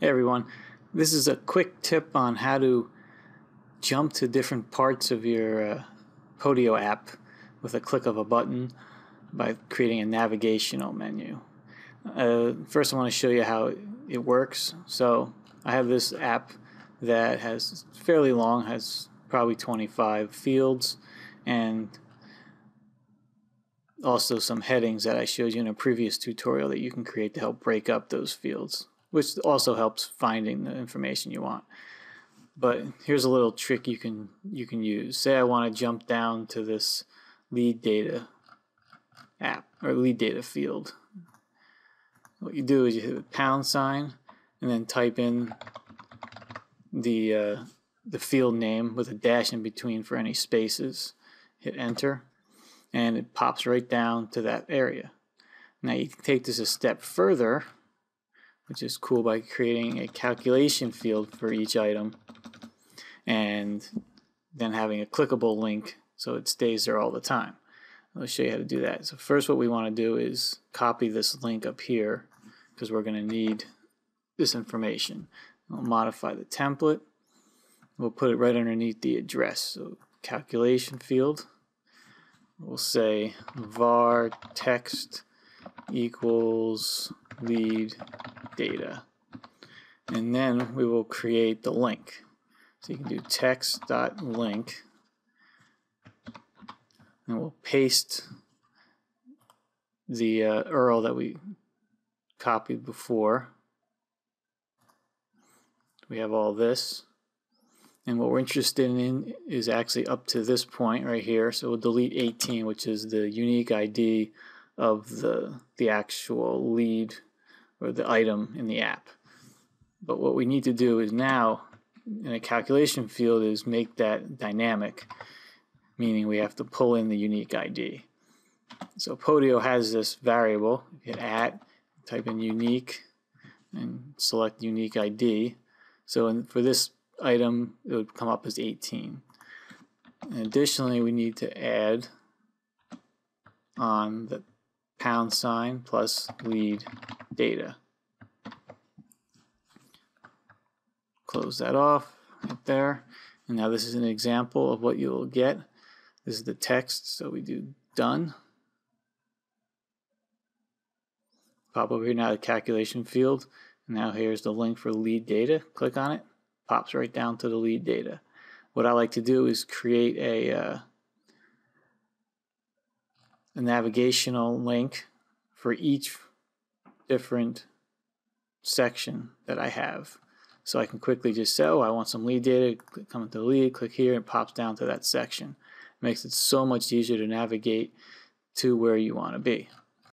Hey everyone, this is a quick tip on how to jump to different parts of your uh, Podio app with a click of a button by creating a navigational menu. Uh, first I want to show you how it works. So I have this app that has fairly long, has probably 25 fields and also some headings that I showed you in a previous tutorial that you can create to help break up those fields which also helps finding the information you want. But here's a little trick you can you can use. Say I want to jump down to this lead data app or lead data field. What you do is you hit the pound sign and then type in the uh, the field name with a dash in between for any spaces. Hit enter and it pops right down to that area. Now you can take this a step further which is cool by creating a calculation field for each item and then having a clickable link so it stays there all the time. I'll show you how to do that. So first what we want to do is copy this link up here because we're going to need this information. We'll modify the template. We'll put it right underneath the address. So calculation field. We'll say var text equals lead data. And then we will create the link. So you can do text.link and we'll paste the uh, URL that we copied before. We have all this. And what we're interested in is actually up to this point right here. So we'll delete 18, which is the unique ID of the, the actual lead or the item in the app. But what we need to do is now in a calculation field is make that dynamic, meaning we have to pull in the unique ID. So Podio has this variable, hit at, type in unique, and select unique ID. So in, for this item, it would come up as 18. And additionally, we need to add on the pound sign plus lead data. Close that off right there. And now this is an example of what you'll get. This is the text, so we do done. Pop over here now the calculation field. Now here's the link for lead data. Click on it. Pops right down to the lead data. What I like to do is create a, uh, a navigational link for each different section that I have. So I can quickly just say, oh, I want some lead data, come into the lead, click here, and pops down to that section. It makes it so much easier to navigate to where you want to be.